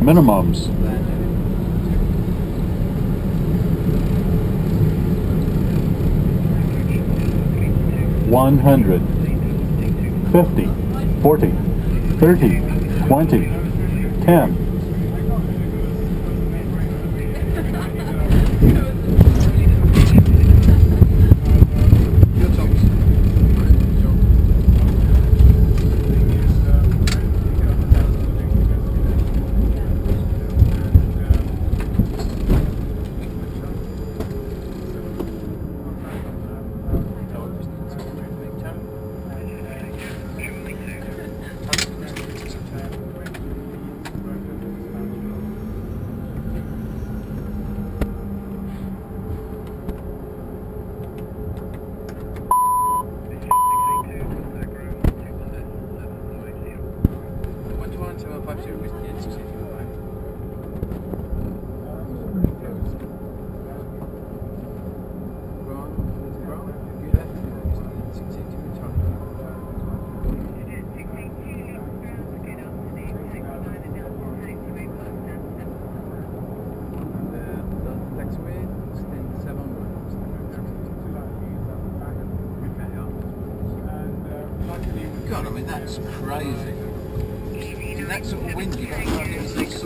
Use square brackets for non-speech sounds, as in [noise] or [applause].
minimums. One hundred, fifty, forty, thirty, twenty, ten. [laughs] mean, that's crazy. In that sort of wind, you don't hardly see